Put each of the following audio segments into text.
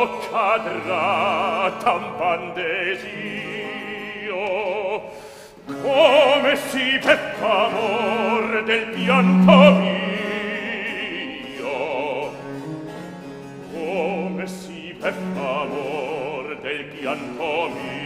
ciò cadrà tan desio come si peccamor del pianto mio? Come si peccamor del pianto mio?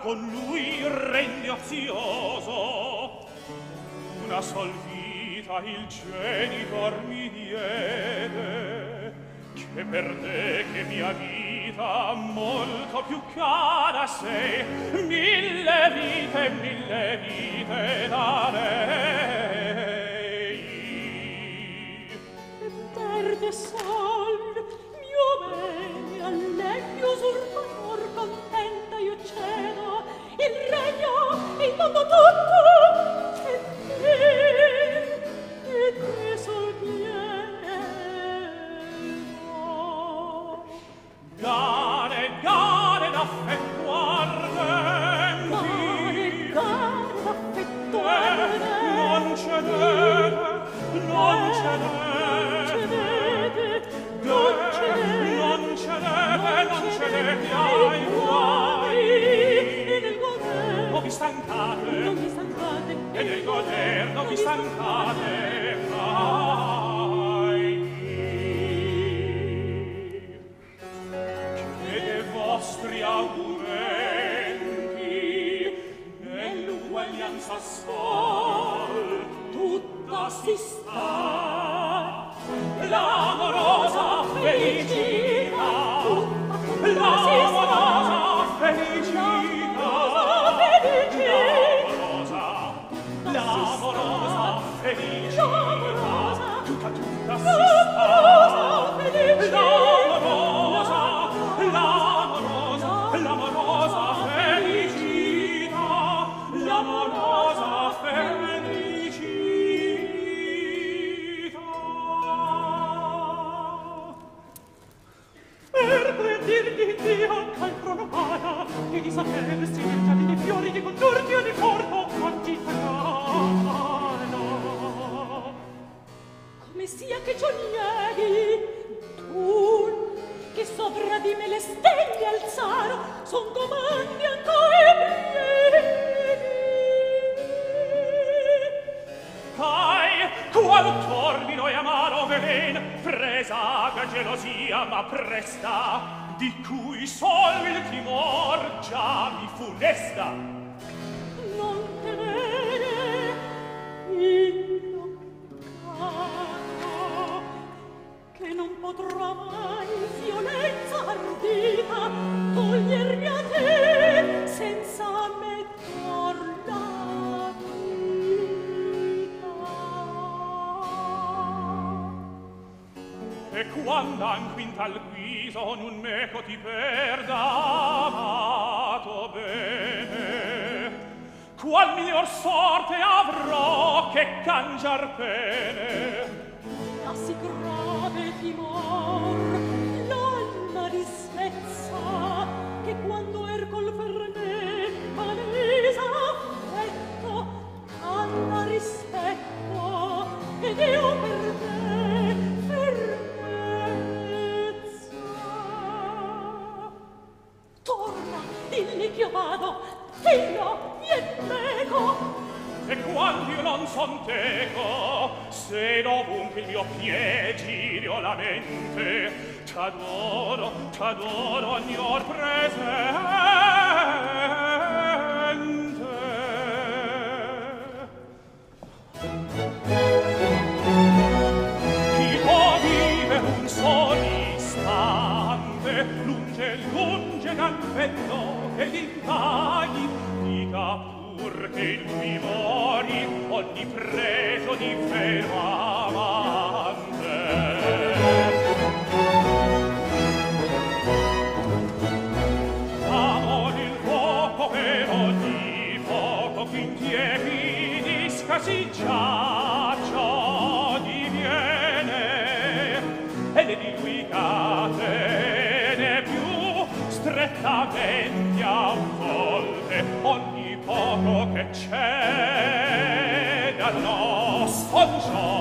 con lui rende ozioso. Una sol vita il genitor mi diede che per te che mia vita molto più cara sei. Mille vite mille vite. strumenti nell'uguaglianza sol tutta si sta. La sia che ciò nieghi tu che sovra di me le stelle alzaro son comandi ancora brevi Cai, qual tormino e amaro velen presaga gelosia ma presta di cui sol il timor già mi funesta miglior sorte avrò che cangiar pene. L'assicurate timore nostro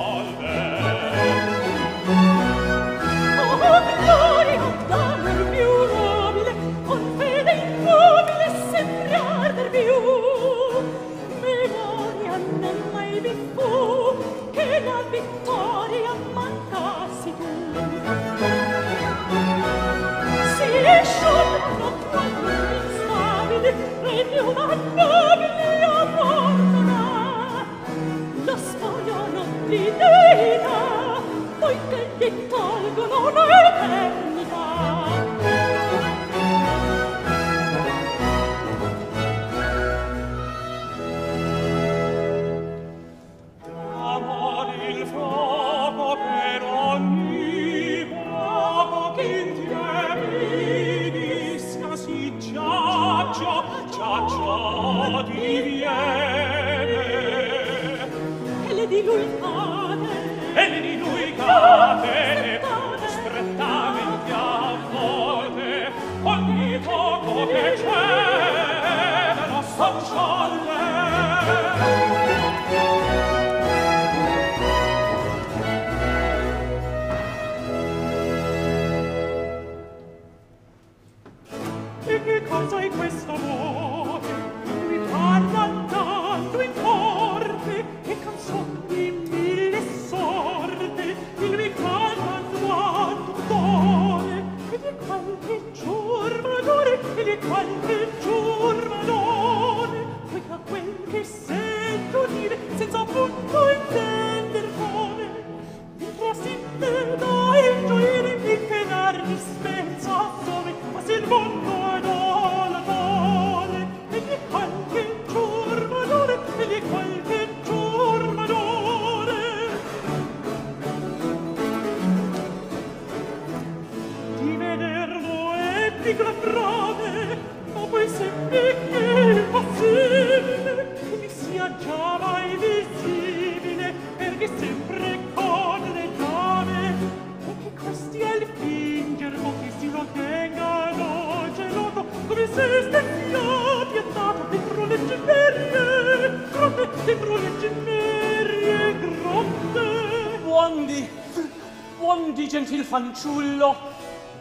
fanciullo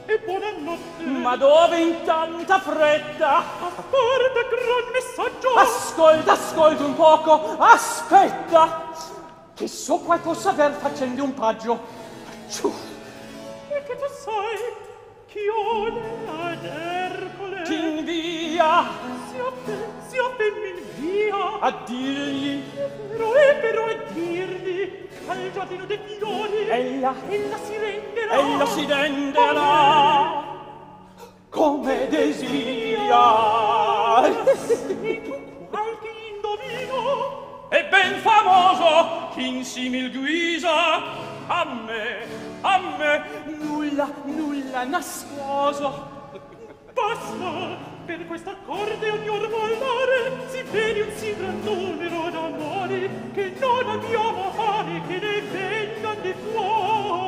e buonanotte. Ma dove in tanta fretta? Ascolta gran messaggio. Ascolta ascolta un poco. Aspetta che so qualcosa possa aver facendo un paggio. in simil guisa. A me a me nulla nulla nascoso. Basta per quest'accorde ogni or volare si vede un si gran numero d'amori che non abbiamo fare che ne vengan di fuori.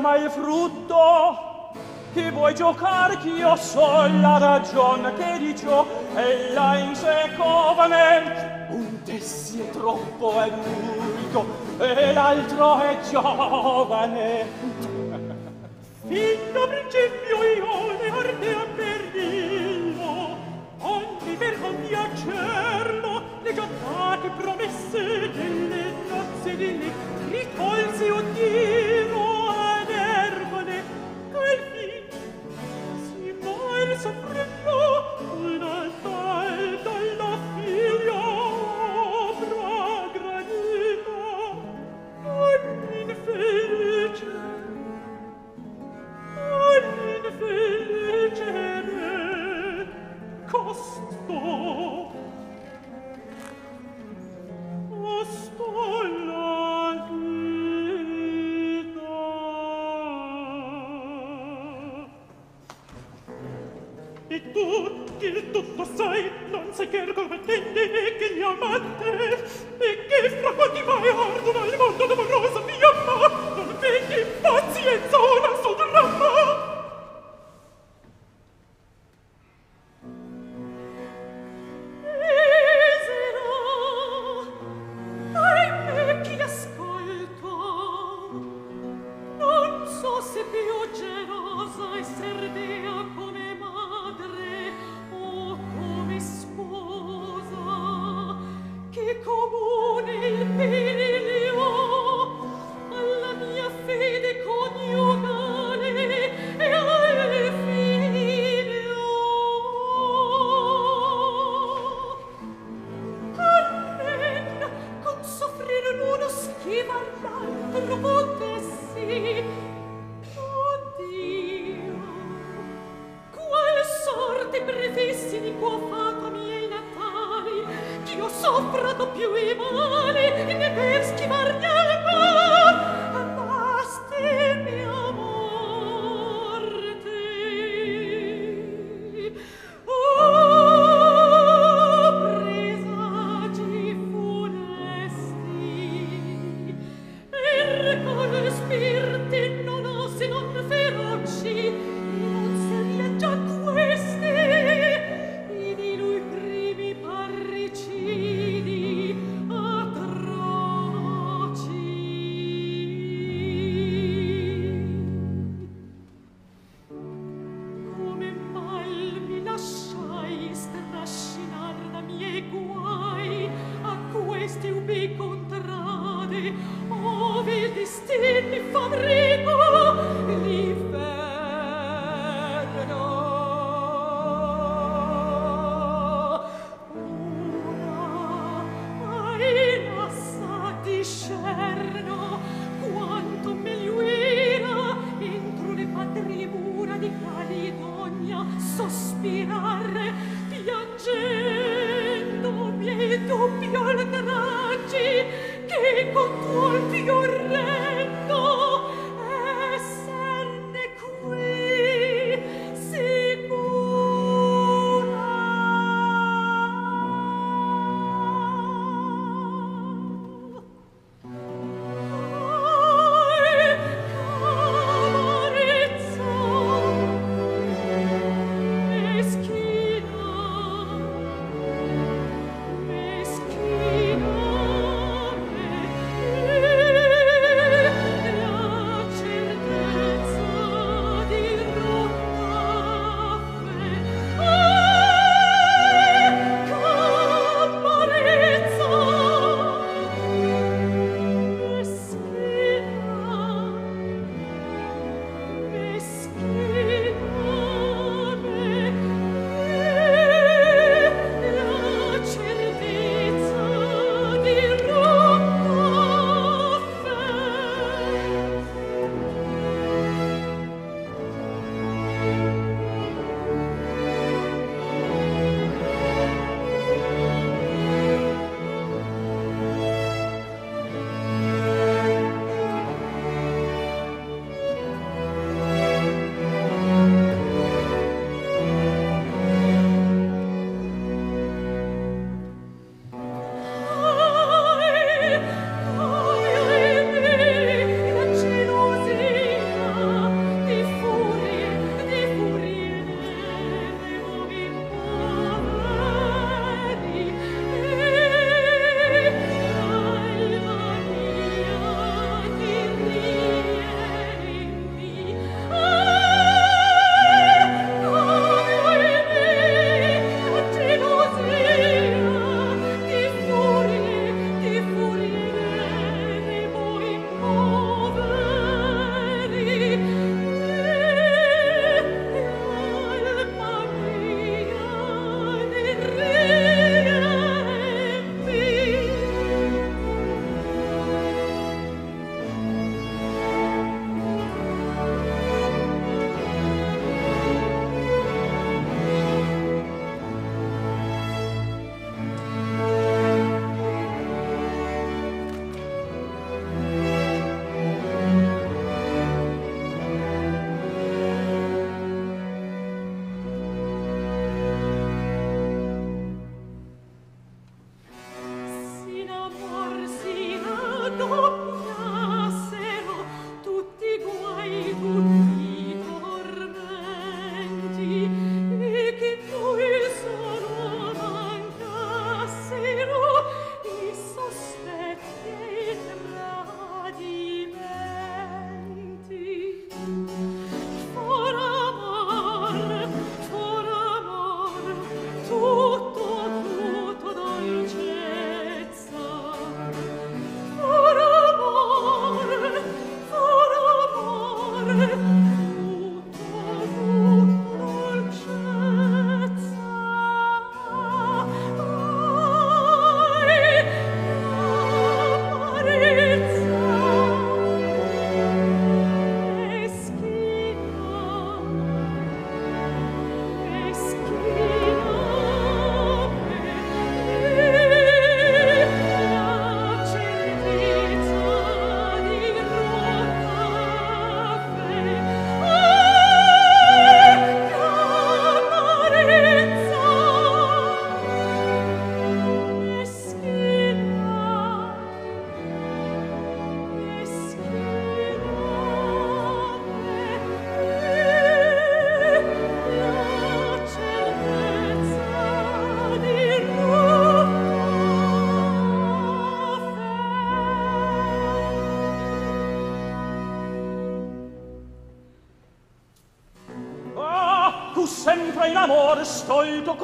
ama il frutto che vuoi giocar ch'io so la ragion che di ciò ella in sé covane un tessi è troppo è multo e l'altro è giovane. Fin da principio io le arte a perdirlo ogni vergogna cerlo le giornate promesse delle nozze di lì ricolsi un oh flor. soffra più i mali né per schivarne al male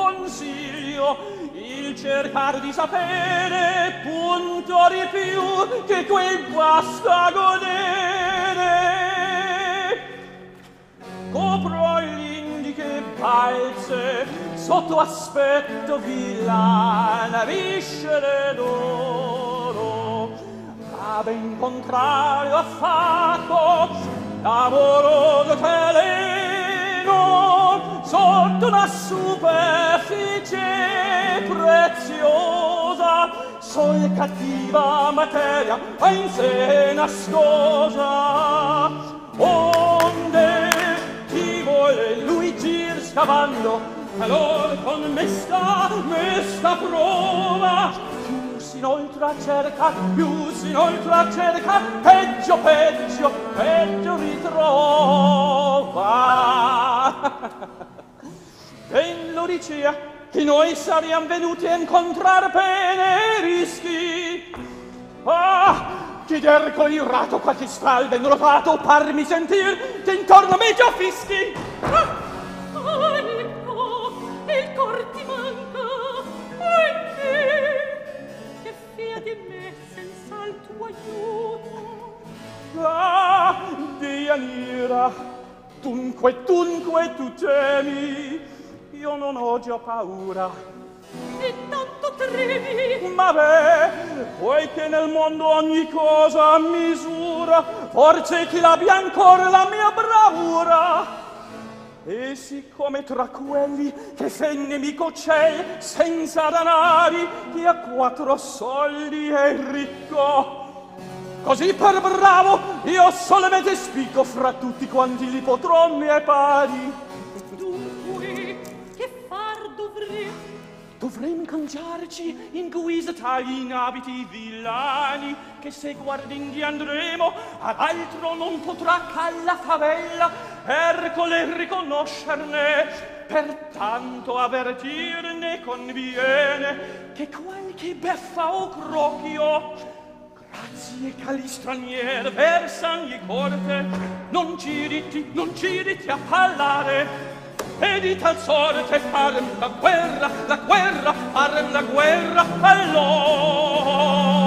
consiglio il cercar di sapere punto di più che quel basta godere. Copro l'indiche palze sotto aspetto villana viscere d'oro. Ma ben contrario affatto amoroso teleno sotto una super specie preziosa sol cattiva materia ha in sé nascosa. Onde chi vuole lui gir scavando allor con mesta mesta prova. Più s'inoltra cerca più si s'inoltra cerca peggio peggio peggio ritrova ben lo dicea, eh? che noi saremmo venuti a incontrar pene e rischi. Ah, chi d'erco irato qualche scalde non l'ho fatto, parmi sentir che intorno a me già fischi. Ah! Oh, ecco, il cor ti manca, e che fia di me senza il tuo aiuto. Ah, Dianira, dunque, dunque tu temi, io non ho già paura. E tanto tremi ma beh vuoi che nel mondo ogni cosa a misura forse chi l'abbia ancora la mia bravura? E siccome tra quelli che fe nemico c'è senza danari chi ha quattro soldi è ricco. Così per bravo io solamente spicco fra tutti quanti li potrò miei pari polli dovremmo cangiarci in guisa tali in abiti villani che se guardinghi andremo ad altro non potrà ch'alla favella Ercole riconoscerne pertanto avvertirne conviene che qualche beffa o crocchio grazie cali straniere versan gli corte non giriti, non giriti a parlare e di tal sorte farem la guerra, la guerra, farem la guerra allora.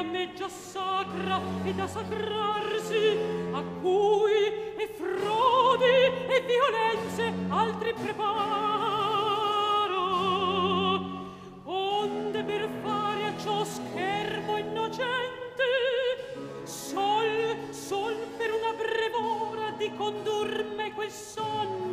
la meggia sacra ed a sacrarsi a cui e frodi e violenze altri preparo. Onde per fare a ciò schermo innocente sol sol per una breve ora di condurme quel sonno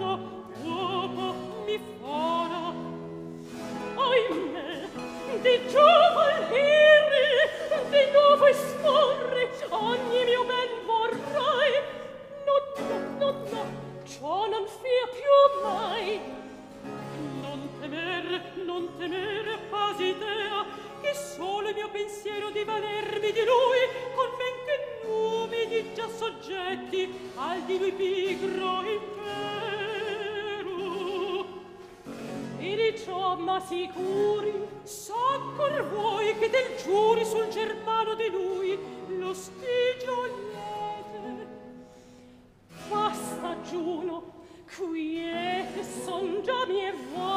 ma sicuri s'accor voi che del giuri sul germano di lui lo stigio liete basta giuno quiete son già mie voi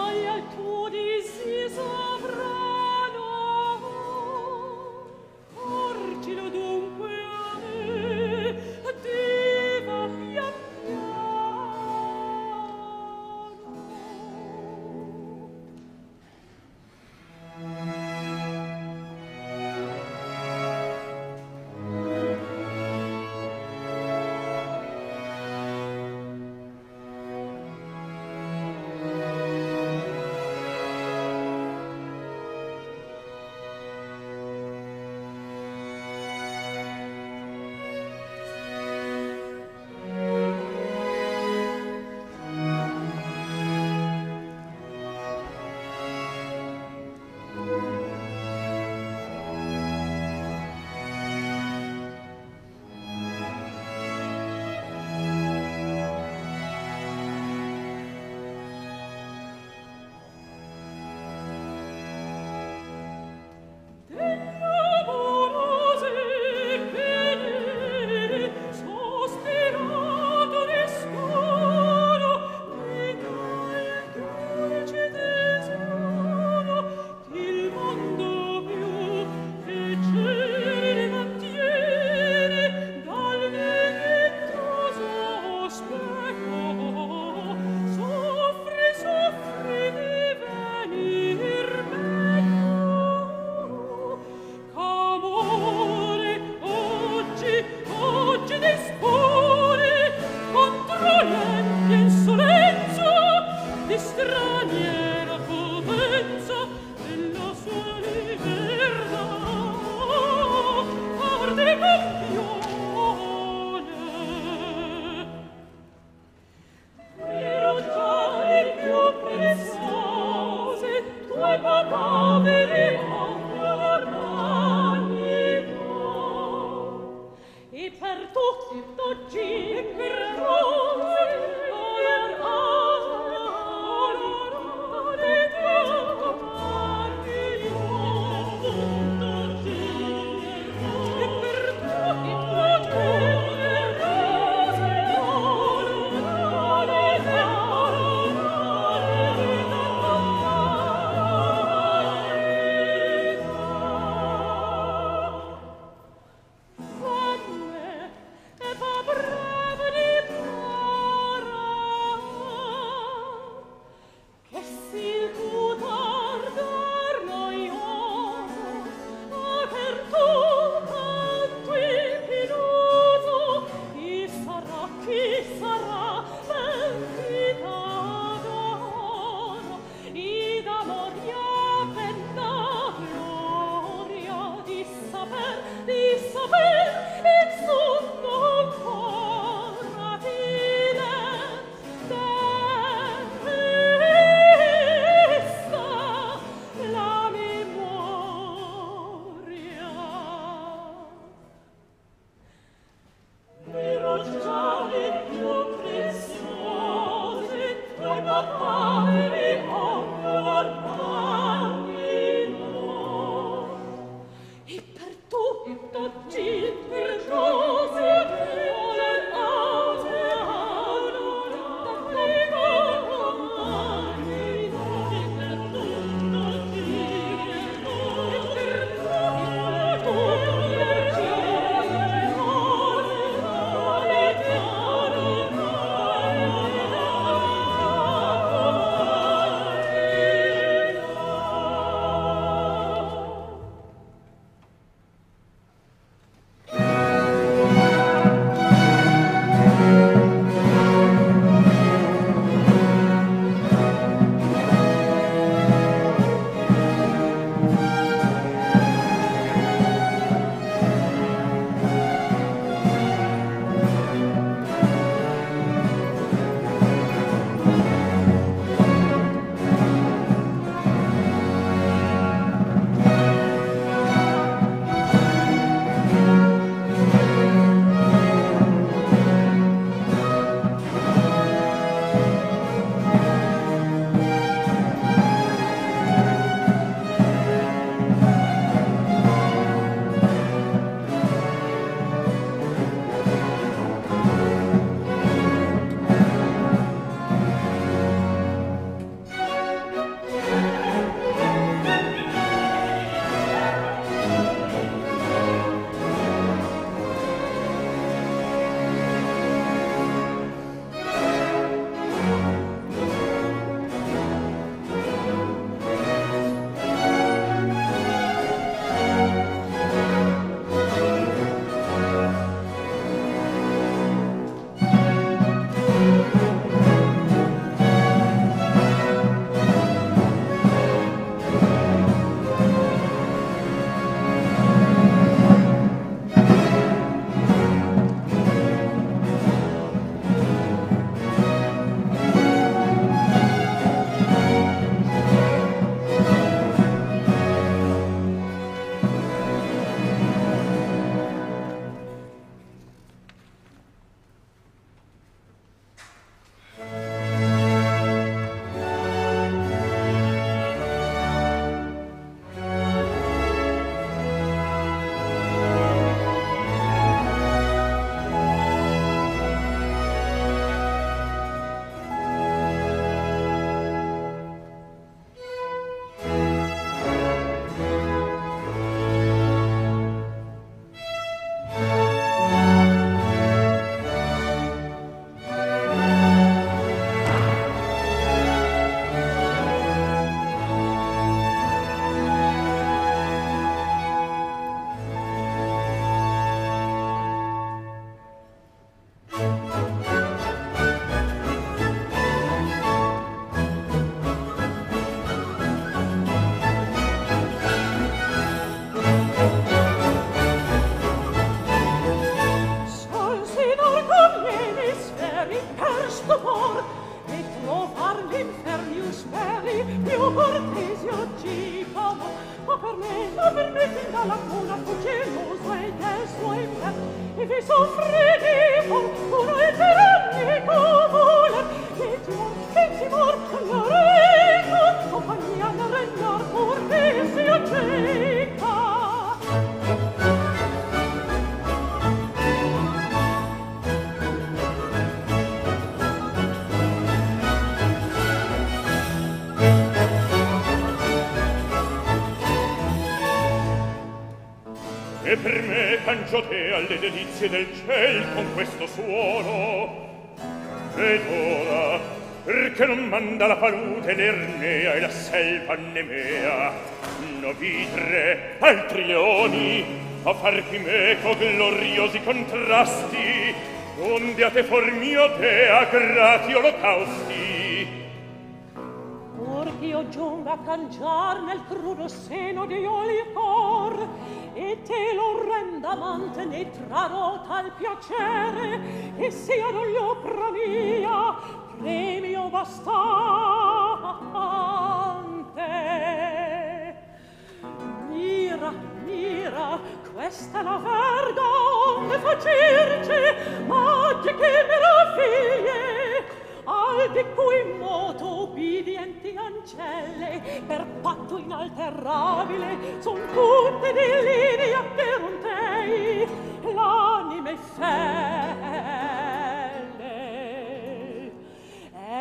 e per tutto ci per le delizie del ciel con questo suono. Ed ora perché non manda la palude l'ernea e la selva nemea? Novitre altri leoni a far chimeco gloriosi contrasti onde a te formio dea grati olocausti. Or ch'io giunga a cangiar nel crudo seno di oli cor che l'orrenda amante ne trarò tal piacere che siano l'opra mia premio bastante. Mira mira questa la verga onde facirci ma che meraviglie al di cui moto ubbidienti ancelle per patto inalterabile son tutte di linea per un tei l'anime felle.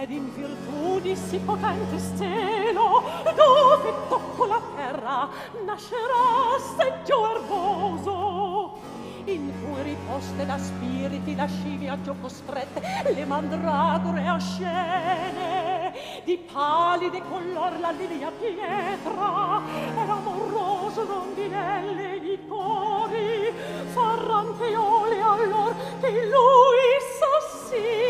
Ed in virtù di si potente stelo dove tocco la terra nascerà seggio erboso riposte da spiriti lascivi a gioco strette le mandragore a scene di palide color la linea pietra e l'amoroso rondinelle di cori farranteole allor che lui s'assì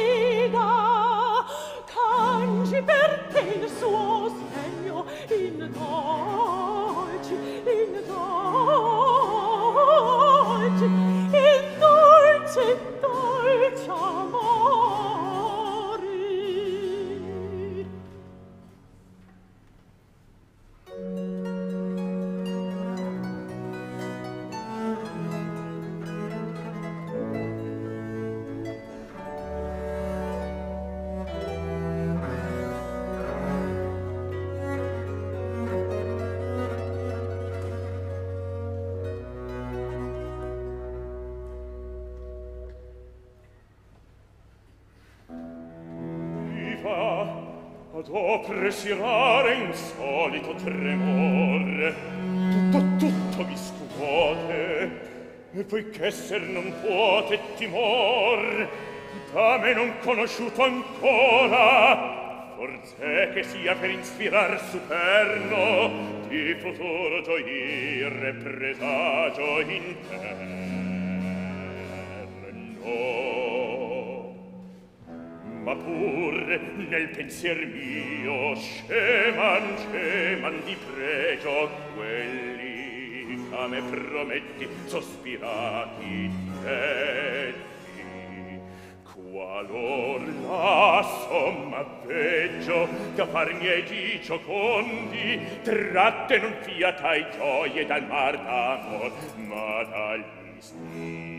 tutto in solito tremore. Tutto tutto mi scuote. E poiché ser non puote timor da me non conosciuto ancora forse che sia per inspirar superno di futuro gioire presagio interno ma pur nel pensier mio sceman sceman di pregio quelli a me prometti sospirati tetti. Qualor la somma peggio che far miei di giocondi tratte non fiata e gioie dal mar d'amor ma dal misti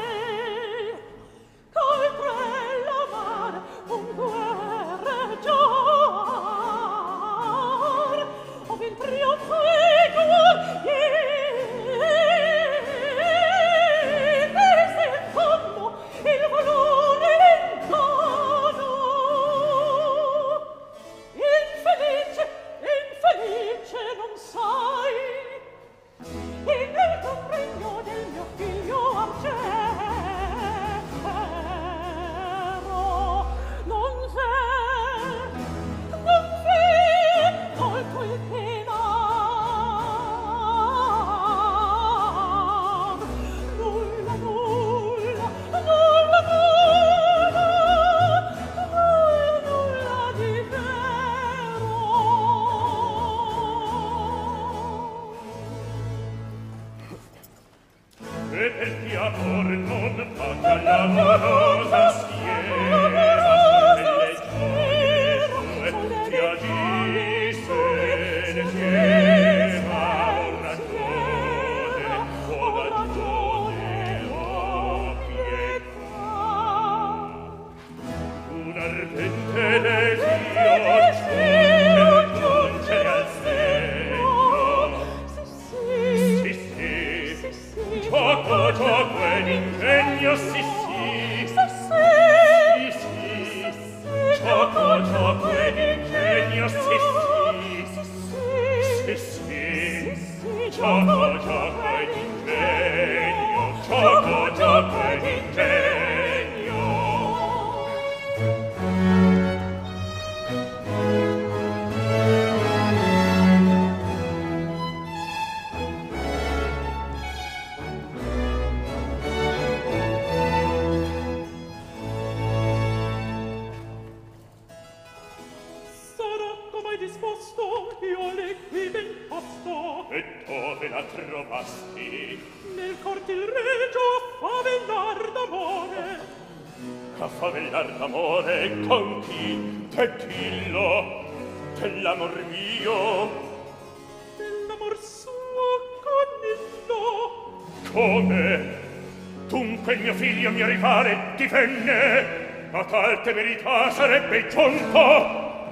se verità sarebbe giunto.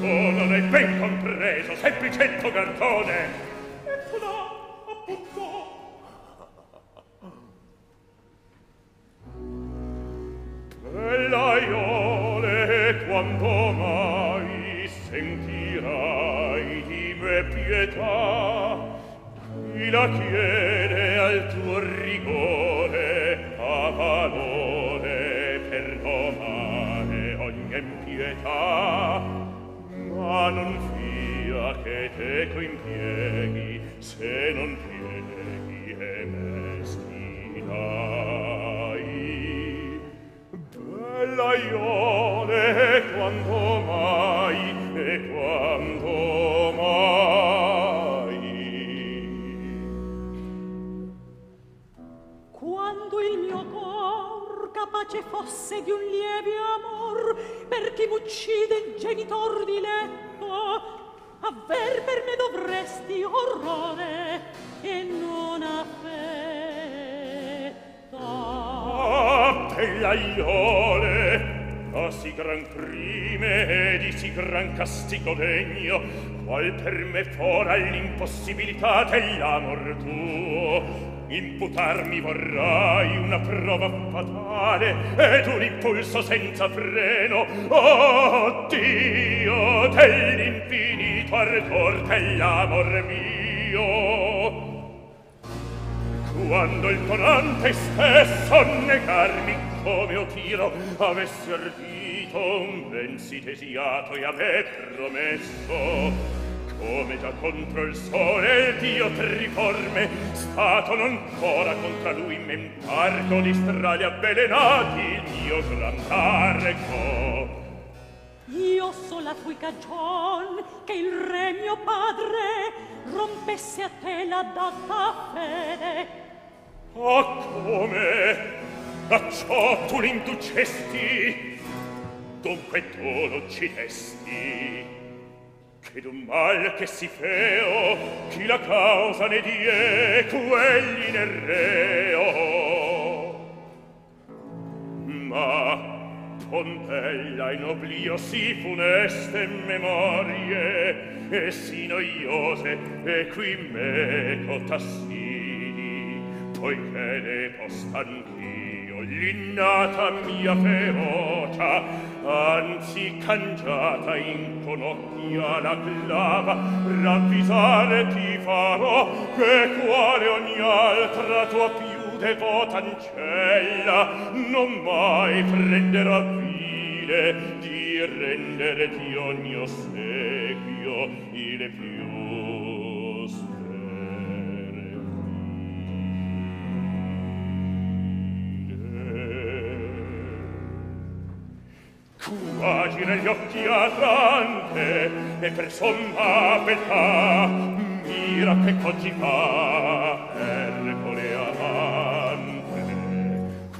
Tu oh, non hai ben compreso, semplice cartone. all'impossibilità dell'amor tuo. Imputarmi vorrai una prova fatale ed un impulso senza freno. Oh Dio dell'infinito ardor dell'amor mio. Quando il torrente stesso negarmi come o tiro avessi ardito un ben si desiato e a me promesso come già contro il sole il dio triforme statono ancora contra lui mentardo di strali avvelenati dio grandarco io sola tua cagion che il re mio padre rompesse a te la data fede. Ah come? A ciò tu l'inducesti? Dunque tu l'uccidesti che d'un mal che si feo chi la causa ne die quelli ne reo. Ma Pontella in oblio si funeste memorie e si noiose e qui meco tassini poiché ne posta anch'io l'innata mia ferocia anzi cangiata in conocchia la clava ravvisare ti farò che quale ogni altra tua più devota ancella non mai prenderà vile di renderti ogni ossequio il più Qua gira gli occhi a Dante e per somma pietà mira che oggi fa Ercole amante.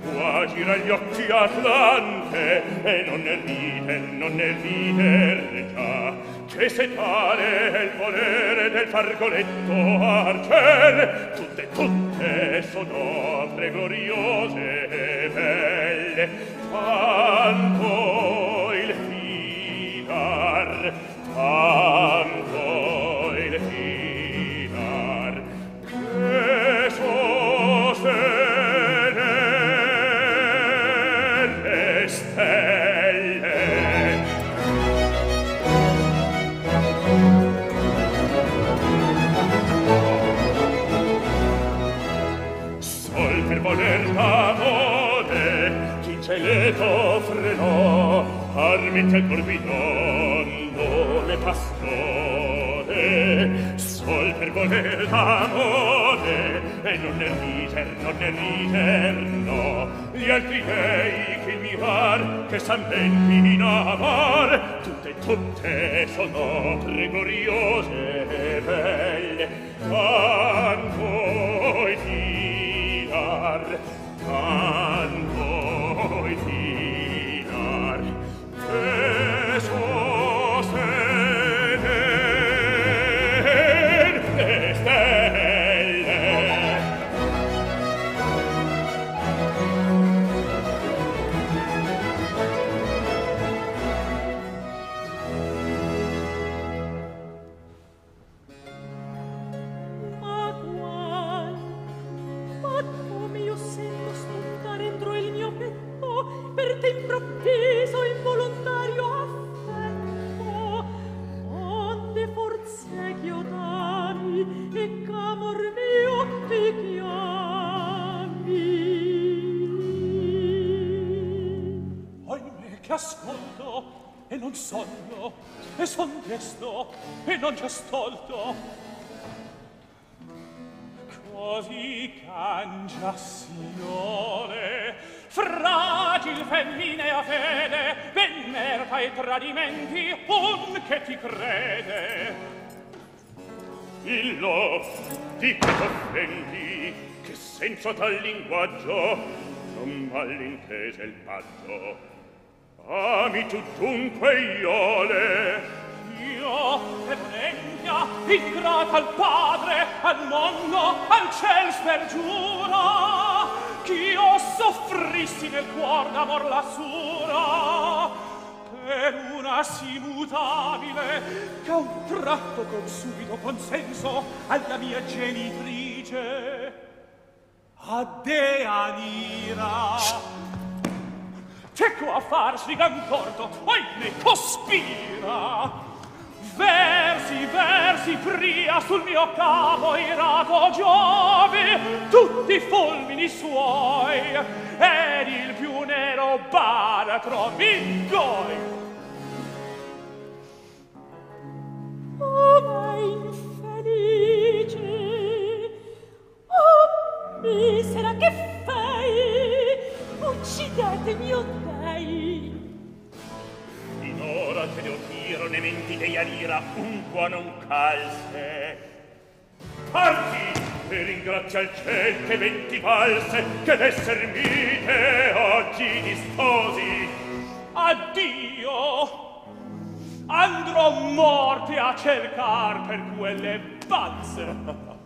Qua gira gli occhi a Dante e non ne ride, non ne ride già che se tale è il volere del fargoletto arciere tutte, tutte sono opere gloriose e belle tanto il fidar tanto marmite corbinando le pastore sol per voler d'amore e non ne riter, non ne riter, no. Gli altri dei che mirar che san ben in amar tutte, tutte sono pregoriose e belle. Tanto e tirar tanto l'ho già stolto. Così cangiassione fragil femminea fede ben merta e tradimenti un che ti crede. Illo di che t'offendi che senza tal linguaggio non malintese il paggio. Ami tu dunque iole. Io mia ingrata al padre al mondo, al ciel spergiura ch'io soffrissi nel cuor d'amor la sura per una si mutabile che a un tratto con subito consenso alla mia genitrice addeanira. Che qua farsi cantorto oi ne cospira. Versi, versi pria sul mio capo irato Giove, tutti i fulmini suoi, ed il più nero baratro mi goi. Oh, ma infelice, oh, misera che fai? Uccidetemi, oh, dei! ora te lo tiro ne menti dei alira unqua non calse. Parti e ringrazia il ciel che venti valse che d'esser mite oggi disposi. Addio! Andrò morte a cercar per quelle valse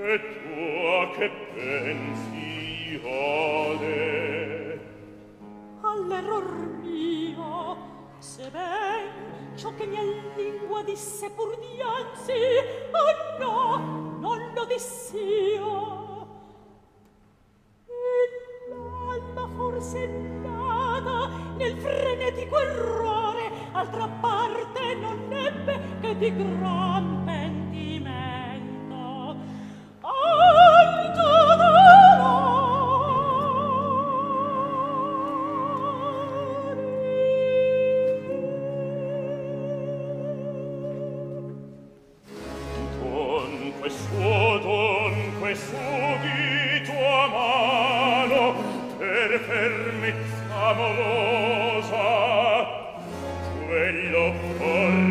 E tua che pensi, Ode, all'error mio. Sebben ciò che mia lingua disse pur dianzi oh no non lo diss'io e l'alma nada nel frenetico errore altra parte non ebbe che di gran pentimento. Ai oh, il suo dunque subito a mano per fermezza amorosa quello porta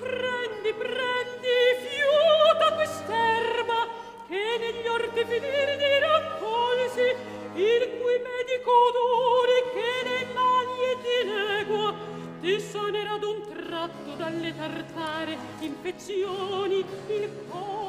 Prendi, prendi, fiuta quest'erba, che negli orti finir di raccolsi, il cui medico odore che le mali e di legua, ti sonerà d'un tratto dalle tartare infezioni il cuore.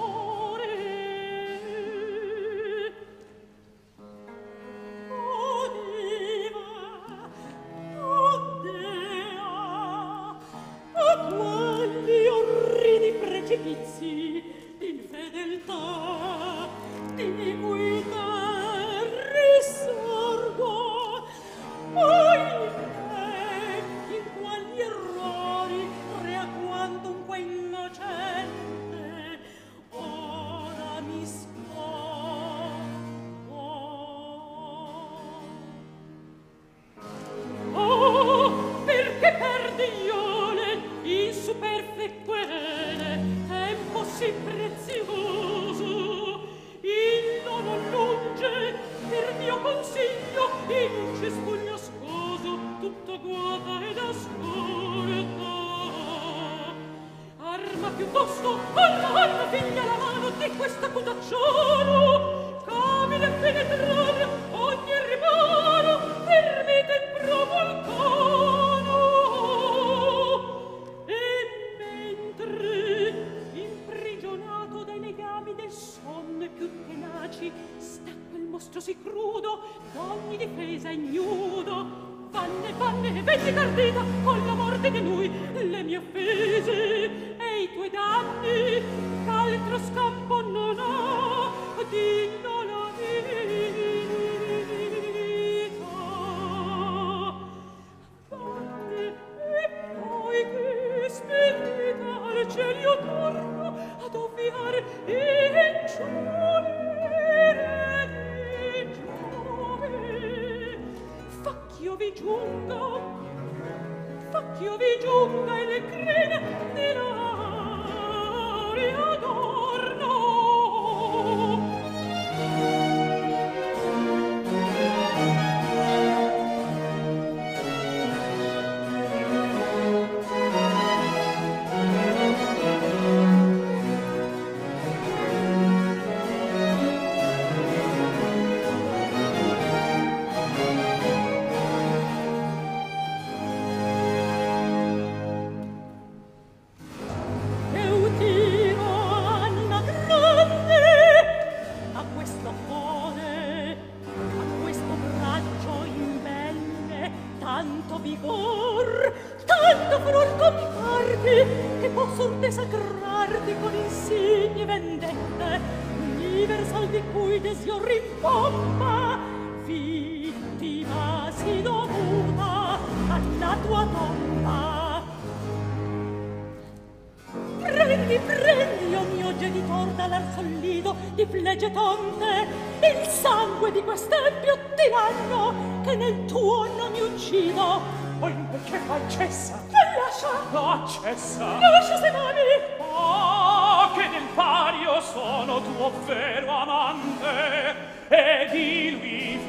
del follido di flegge tonte il sangue di quest'empio tiranno che nel tuo non mi uccido. O che fai cessa che lascia. No cessa lascia se mani. Oh che nel pario sono tuo vero amante e di lui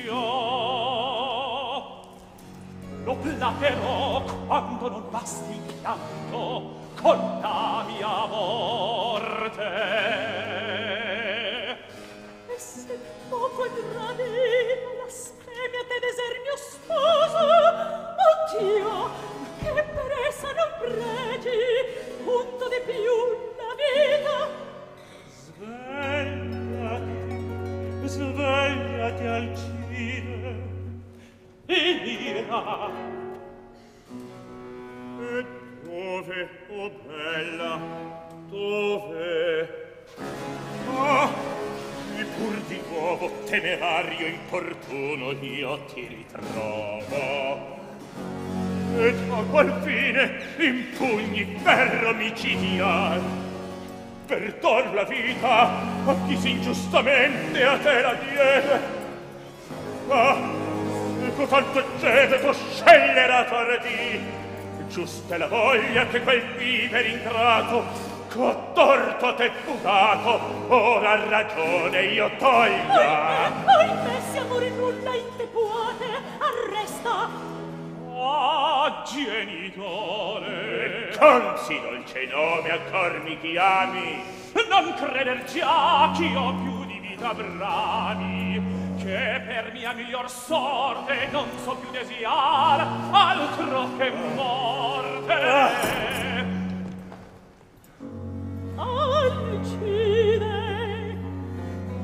figlio. Lo platerò quando non basti pianto con la mia morte. E se poco gravina la spremia te desernio sposo, oh Dio, che per essa non pregi, punto di più la vita. Svegliati, svegliati al cine, e dirà, e Dove, oh bella, dove? Ah, e pur di nuovo temerario importuno io ti ritrovo. Ed a qual fine impugni ferro micidial? Per tor la vita a chi s'ingiustamente a te la diede. Ah, e tanto cede, tu scellerato ardì, giusta è la voglia che quel viver ingrato ch'ho torto a te putato ora ragione io tolga oi me, se amore nulla in te puote arresta. Ah genitore. E consi dolce nome ancor mi chiami. Non creder già ch'io più di vita brami che per mia miglior sorte non so più desiar altro che morte. Alcide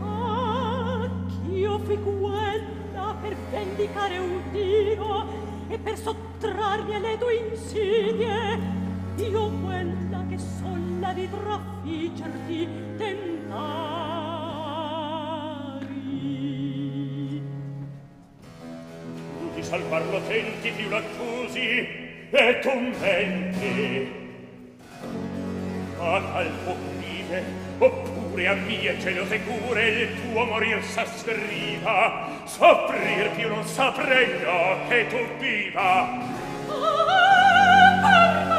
anch'io quella per vendicare un dio e per sottrarmi alle tue insidie. Io quella che sola di trafiggerti tentare. salvarlo tenti più l'accusi e tu menti a tal pocrive oppure a mie gelose cure il tuo morir s'ascriva soffrir più non saprei io che tu viva. Ah, ah, ah,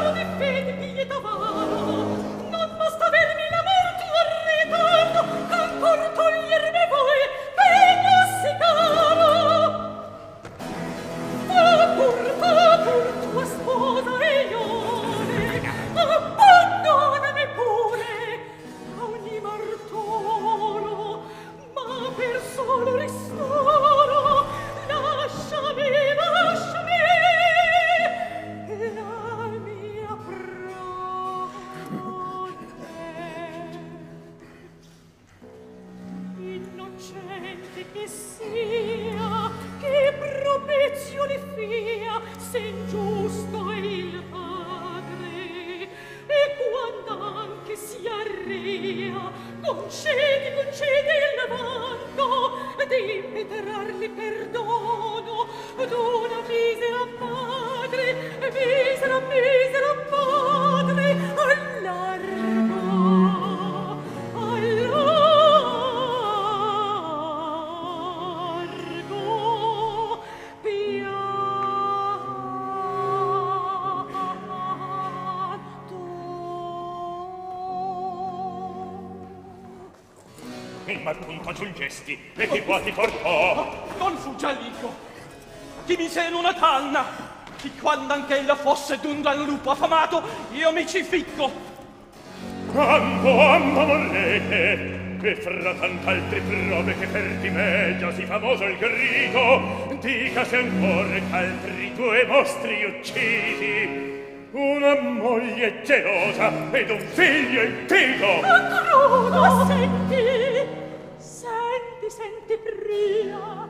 Genti che sia, che propizio li fia, se ingiusto il padre. E quando anche si arria, concedi, concedi il lavoro, qua ti portò. Non fu già l'io chi mi in una canna chi quando anch'ella fosse d'un gran lupo affamato io mi ci ficco. Ambo ambo volete e fra tant'altre prove che per di me già si famoso il grido dica se ancora altri due mostri uccisi una moglie gelosa ed un figlio intito ma crudo senti mia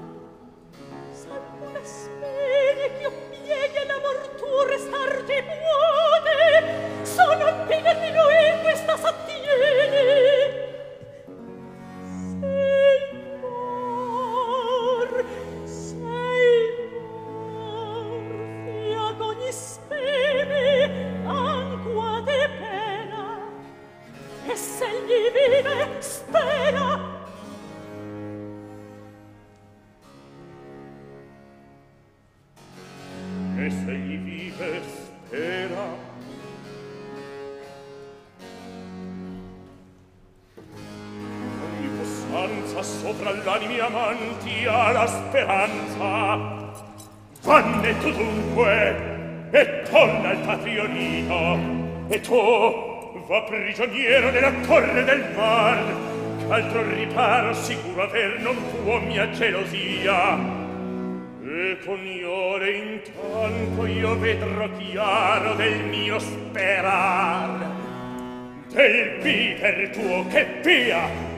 se pure spene ch'io pieghe l'amor tuo star di muote sono piena di noi questa sattiera qua prigioniero nella torre del mar altro riparo sicuro aver non può mia gelosia. E con iore intanto io vedrò chiaro del mio sperar del viver tuo che pia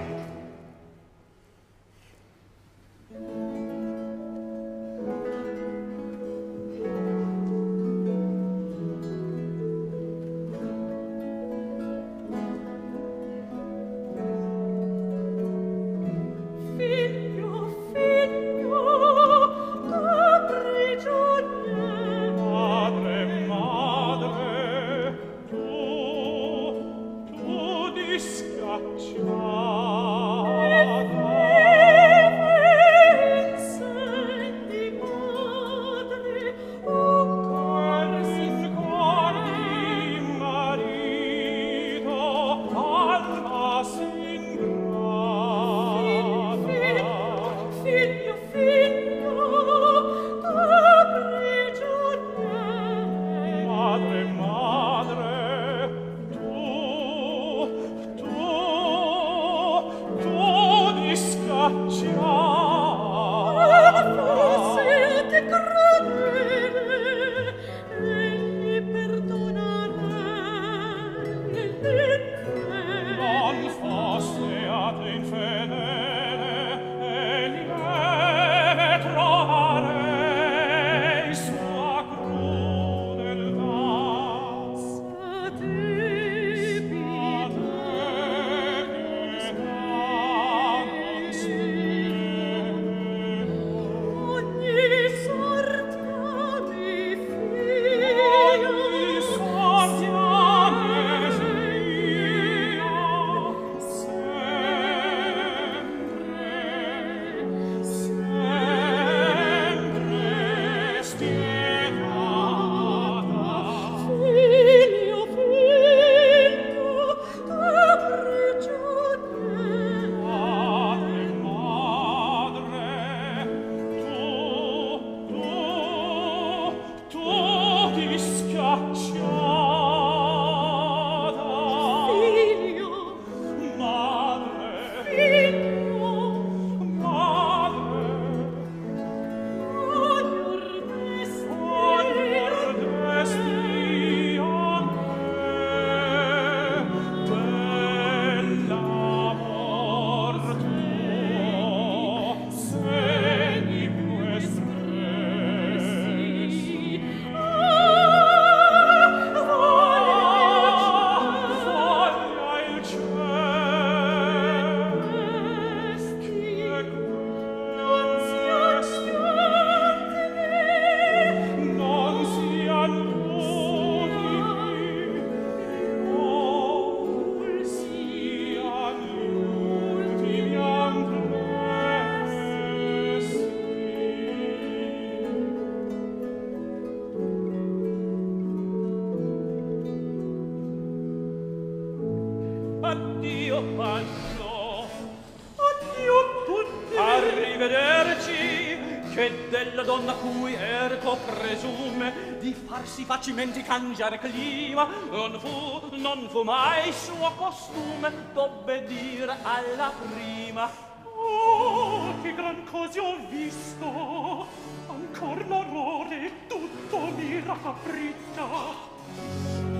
cangiare clima non fu non fu mai suo costume d'obbedire alla prima. Oh che gran cose ho visto ancor l'orrore tutto mi raccapriccia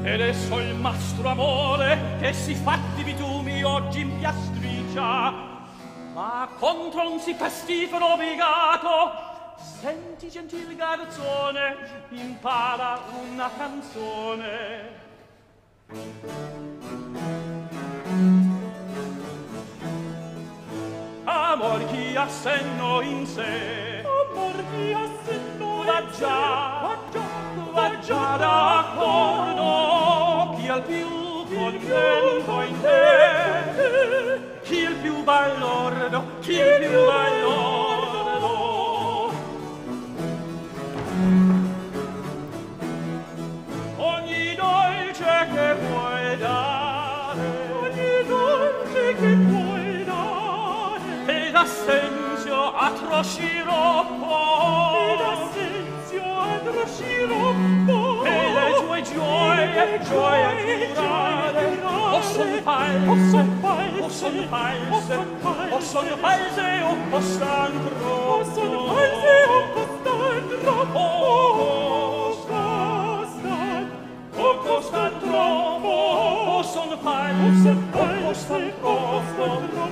ed esso il mastro amore che si fatti bitumi oggi in piastriccia ma contro un si pestifero obligato Senti gentil garzone, impara una canzone. Amor chi ha senno in sé, amor chi ha senno in sé, va già, va già, d'accordo, chi al più contento in te, chi il più ballordo, chi il più ballordo, sciroppo ed in assenzio trascirò sciroppo e le tue gioie gioie curare o sono false o sono false o sono false o sono false o costantro o sono false o costantro o costantro o costantro o sono false o costantro o costantro